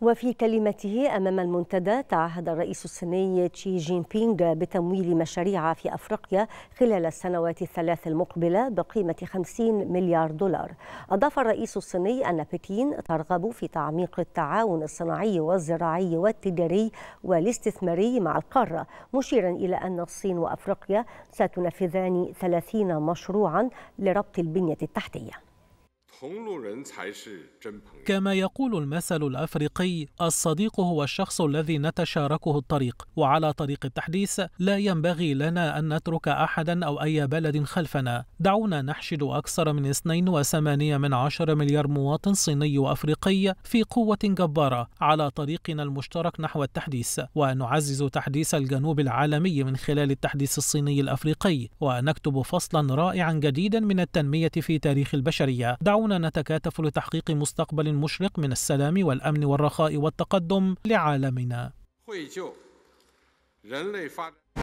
وفي كلمته أمام المنتدى تعهد الرئيس الصيني تشي جين بينغ بتمويل مشاريع في أفريقيا خلال السنوات الثلاث المقبلة بقيمة 50 مليار دولار. أضاف الرئيس الصيني أن بكين ترغب في تعميق التعاون الصناعي والزراعي والتجاري والاستثماري مع القارة مشيرا إلى أن الصين وأفريقيا ستنفذان 30 مشروعا لربط البنية التحتية. كما يقول المثل الأفريقي الصديق هو الشخص الذي نتشاركه الطريق وعلى طريق التحديث لا ينبغي لنا أن نترك احدا أو أي بلد خلفنا. دعونا نحشد أكثر من 2.8 من عشر مليار مواطن صيني وأفريقي في قوة جبارة على طريقنا المشترك نحو التحديث ونعزز تحديث الجنوب العالمي من خلال التحديث الصيني الأفريقي ونكتب فصلا رائعا جديدا من التنمية في تاريخ البشرية. دعونا نتكاتف لتحقيق مستقبل مشرق من السلام والأمن والرخاء والتقدم لعالمنا.